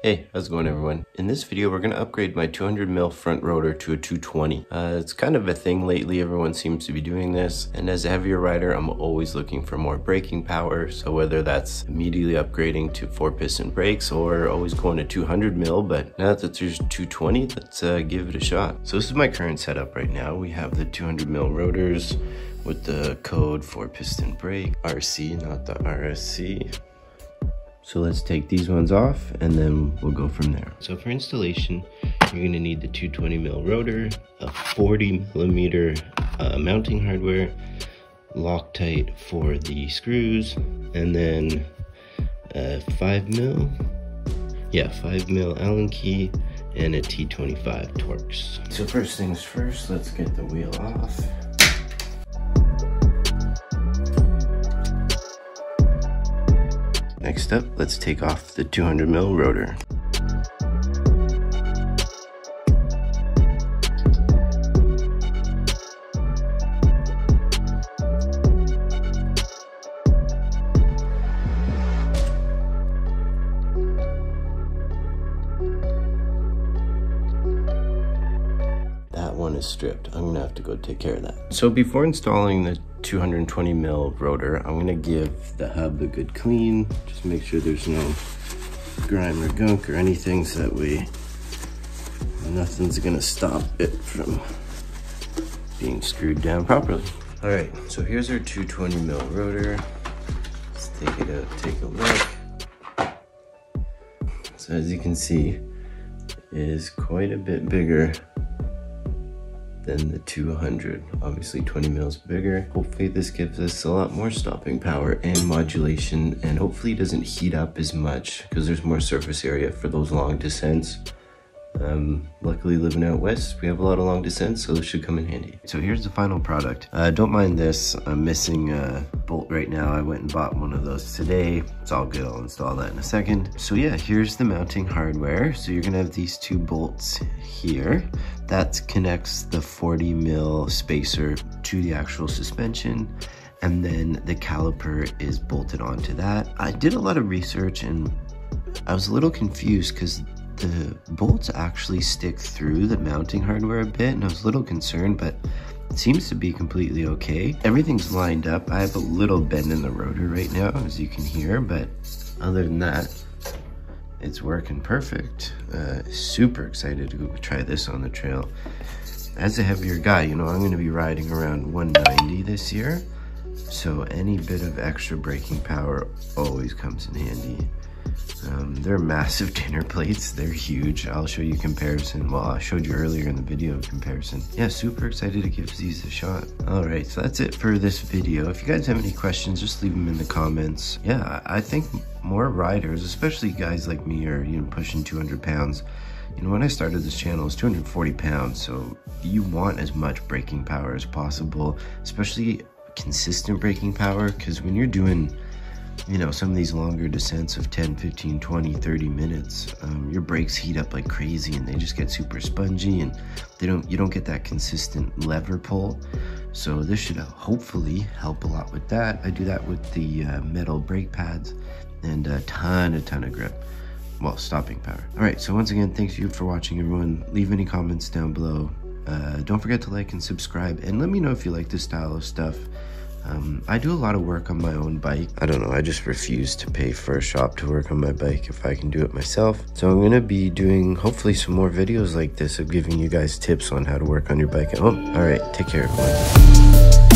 Hey, how's it going everyone? In this video, we're going to upgrade my 200mm front rotor to a 220. Uh, it's kind of a thing lately, everyone seems to be doing this, and as a heavier rider, I'm always looking for more braking power, so whether that's immediately upgrading to 4-piston brakes or always going to 200mm, but now that there's 220, let's uh, give it a shot. So this is my current setup right now. We have the 200mm rotors with the Code 4-piston brake, RC, not the RSC. So let's take these ones off and then we'll go from there. So for installation, you're gonna need the 220 mil rotor, a 40 millimeter uh, mounting hardware, Loctite for the screws, and then a five mil, yeah, five mil Allen key, and a T25 Torx. So first things first, let's get the wheel off. Next up, let's take off the 200 mil rotor. That one is stripped. I'm gonna have to go take care of that. So before installing the 220 mil rotor. I'm gonna give the hub a good clean. Just make sure there's no grime or gunk or anything so that we, nothing's gonna stop it from being screwed down properly. All right, so here's our 220 mil rotor. Let's take it out, take a look. So as you can see, is quite a bit bigger than the 200. Obviously 20 mils bigger. Hopefully this gives us a lot more stopping power and modulation and hopefully doesn't heat up as much because there's more surface area for those long descents. Um, luckily living out west, we have a lot of long descents, so this should come in handy. So here's the final product. Uh, don't mind this, I'm missing a bolt right now. I went and bought one of those today. It's all good, I'll install that in a second. So yeah, here's the mounting hardware. So you're gonna have these two bolts here. That connects the 40 mil spacer to the actual suspension and then the caliper is bolted onto that. I did a lot of research and I was a little confused because the bolts actually stick through the mounting hardware a bit and I was a little concerned, but it seems to be completely okay. Everything's lined up. I have a little bend in the rotor right now, as you can hear, but other than that, it's working perfect. Uh, super excited to go try this on the trail. As a heavier guy, you know, I'm gonna be riding around 190 this year, so any bit of extra braking power always comes in handy. Um, they're massive dinner plates. They're huge. I'll show you comparison. Well, I showed you earlier in the video comparison. Yeah, super excited to give these a shot. All right, so that's it for this video. If you guys have any questions, just leave them in the comments. Yeah, I think more riders, especially guys like me are you know pushing 200 pounds. You know, when I started this channel, it's 240 pounds, so you want as much braking power as possible, especially consistent braking power, because when you're doing you know, some of these longer descents of 10, 15, 20, 30 minutes, um, your brakes heat up like crazy and they just get super spongy and they don't, you don't get that consistent lever pull. So this should hopefully help a lot with that. I do that with the uh, metal brake pads and a ton, a ton of grip. Well, stopping power. All right, so once again, thanks you for watching, everyone. Leave any comments down below. Uh, don't forget to like and subscribe, and let me know if you like this style of stuff. Um, I do a lot of work on my own bike. I don't know, I just refuse to pay for a shop to work on my bike if I can do it myself. So I'm gonna be doing hopefully some more videos like this of giving you guys tips on how to work on your bike at home. All right, take care everyone.